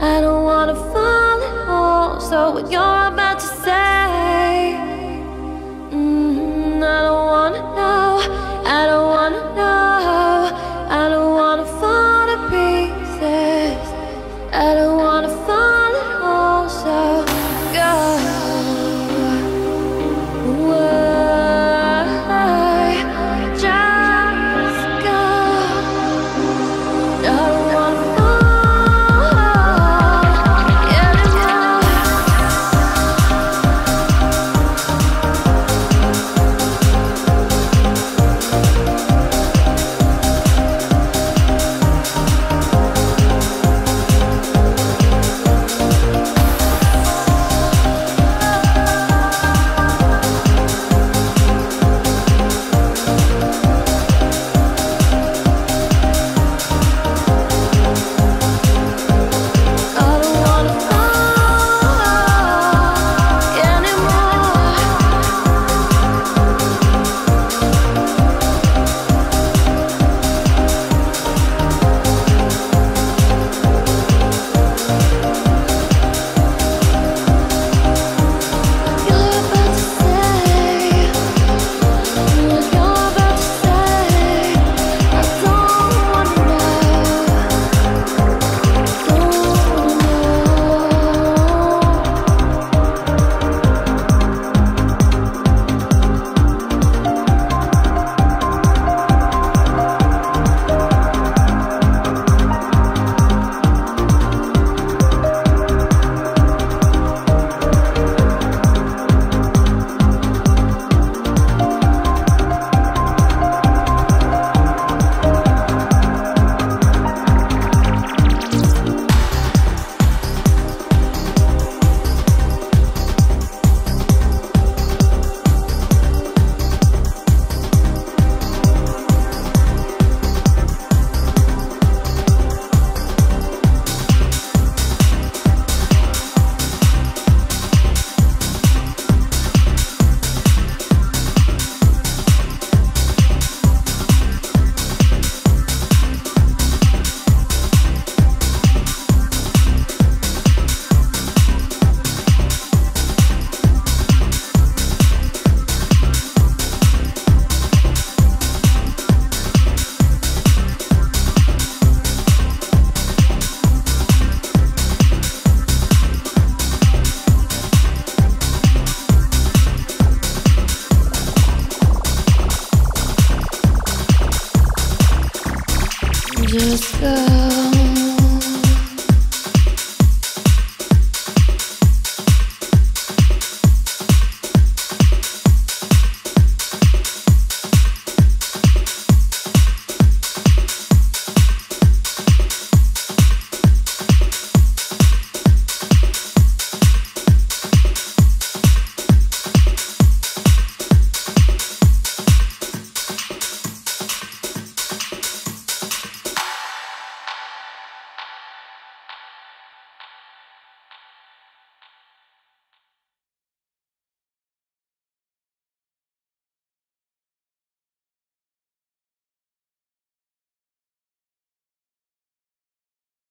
I don't wanna fall at all. So what you're about to say 紫色